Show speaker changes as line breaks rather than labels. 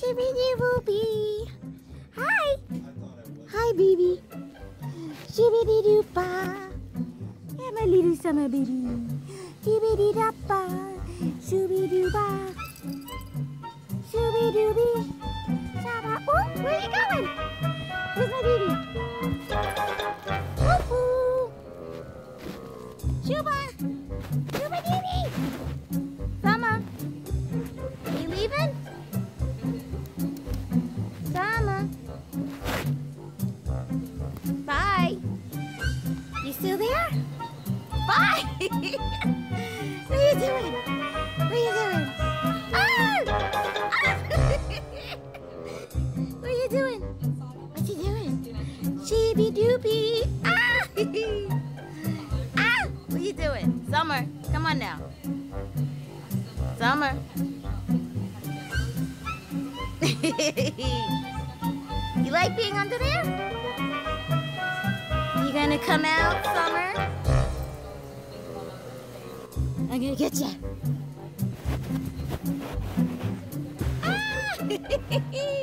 Shibidi Boopy. Hi. Hi, baby. Shibidi Doopa. Yeah, my little summer baby. Shibidi Dappa. Shooby Dooba. Shooby Dooby. Shabba. Oh, where are you going? Where's my baby? Shuba. Shuba Bye. You still there? Bye. what are you doing? What are you doing? Ah! what are you doing? What's he doing? Sheepy doopy. Ah! ah! What are you doing? Summer, come on now. Summer. You like being under there? You gonna come out, Summer? I'm gonna get you. Ah!